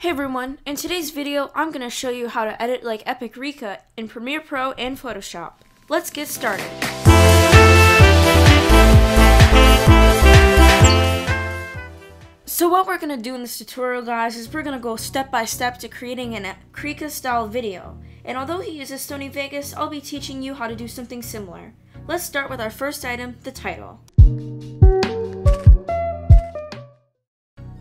Hey everyone, in today's video, I'm going to show you how to edit like Epikrika in Premiere Pro and Photoshop. Let's get started. So what we're going to do in this tutorial, guys, is we're going to go step by step to creating an Krika style video. And although he uses Sony Vegas, I'll be teaching you how to do something similar. Let's start with our first item, the title.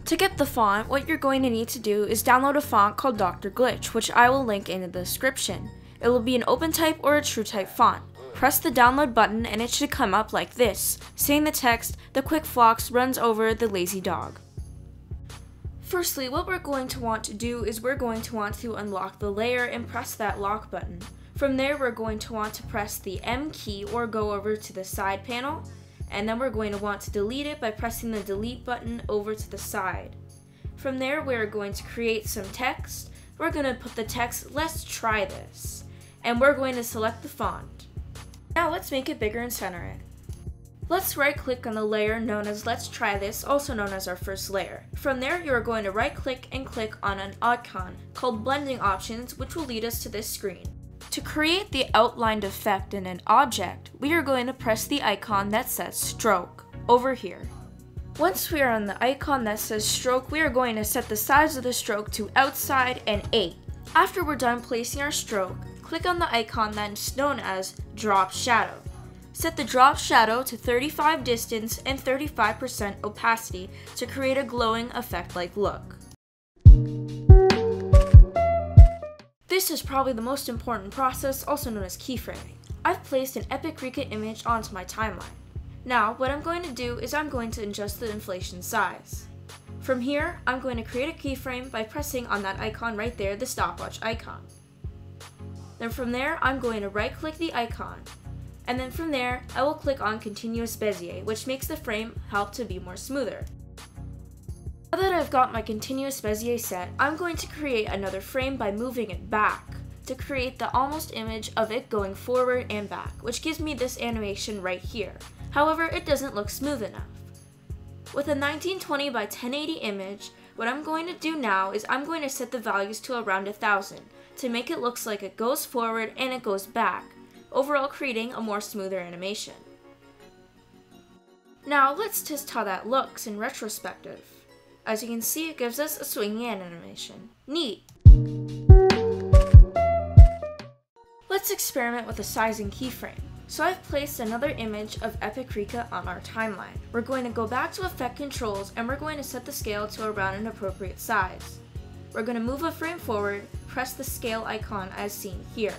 To get the font, what you're going to need to do is download a font called Dr. Glitch, which I will link in the description. It will be an OpenType or a TrueType font. Press the download button and it should come up like this, saying the text, the quick fox runs over the lazy dog. Firstly, what we're going to want to do is we're going to want to unlock the layer and press that lock button. From there, we're going to want to press the M key or go over to the side panel and then we're going to want to delete it by pressing the delete button over to the side. From there, we're going to create some text. We're going to put the text, let's try this. And we're going to select the font. Now let's make it bigger and center it. Let's right click on the layer known as Let's Try This, also known as our first layer. From there, you are going to right click and click on an icon called Blending Options, which will lead us to this screen. To create the outlined effect in an object, we are going to press the icon that says stroke over here. Once we are on the icon that says stroke, we are going to set the size of the stroke to outside and 8. After we're done placing our stroke, click on the icon that's known as drop shadow. Set the drop shadow to 35 distance and 35% opacity to create a glowing effect-like look. This is probably the most important process, also known as keyframing. I've placed an Epikrika image onto my timeline. Now, what I'm going to do is I'm going to adjust the inflation size. From here, I'm going to create a keyframe by pressing on that icon right there, the stopwatch icon. Then from there, I'm going to right click the icon. And then from there, I will click on Continuous Bezier, which makes the frame help to be more smoother. I've got my continuous Bezier set, I'm going to create another frame by moving it back to create the almost image of it going forward and back, which gives me this animation right here. However, it doesn't look smooth enough. With a 1920 by 1080 image, what I'm going to do now is I'm going to set the values to around 1000 to make it looks like it goes forward and it goes back, overall creating a more smoother animation. Now let's test how that looks in retrospective. As you can see, it gives us a swinging animation. Neat! Let's experiment with a sizing keyframe. So I've placed another image of Epikrika on our timeline. We're going to go back to effect controls and we're going to set the scale to around an appropriate size. We're going to move a frame forward, press the scale icon as seen here.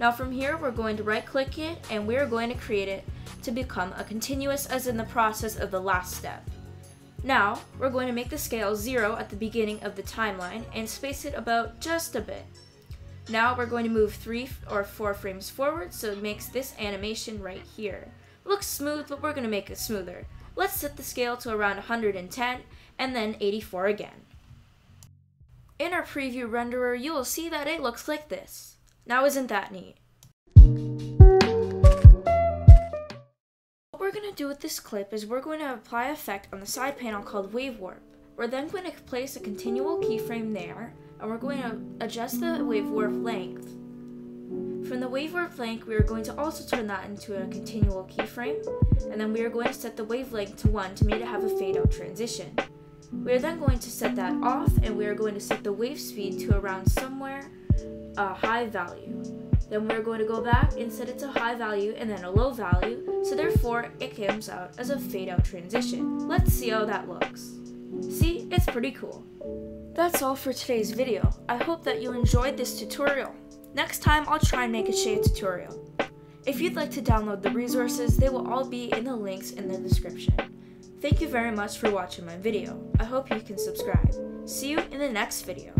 Now from here we're going to right click it and we're going to create it to become a continuous as in the process of the last step. Now, we're going to make the scale 0 at the beginning of the timeline and space it about just a bit. Now we're going to move 3 or 4 frames forward so it makes this animation right here. Looks smooth, but we're going to make it smoother. Let's set the scale to around 110 and then 84 again. In our preview renderer, you will see that it looks like this. Now isn't that neat? We're going to do with this clip is we're going to apply effect on the side panel called Wave Warp. We're then going to place a continual keyframe there, and we're going to adjust the Wave Warp length. From the Wave Warp length, we are going to also turn that into a continual keyframe, and then we are going to set the wavelength to 1 to make it have a fade out transition. We are then going to set that off, and we are going to set the wave speed to around somewhere a high value. Then we're going to go back and set it to high value and then a low value, so therefore it comes out as a fade out transition. Let's see how that looks. See, it's pretty cool. That's all for today's video. I hope that you enjoyed this tutorial. Next time, I'll try and make a shade tutorial. If you'd like to download the resources, they will all be in the links in the description. Thank you very much for watching my video. I hope you can subscribe. See you in the next video.